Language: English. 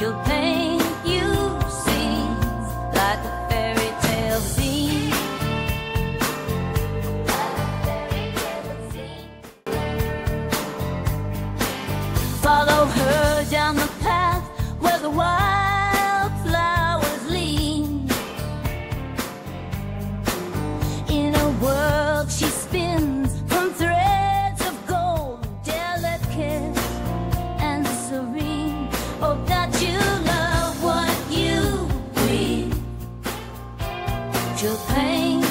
you like a fairy tale scene. Follow her down the path where the. In a world she spins from threads of gold, delicate. your pain.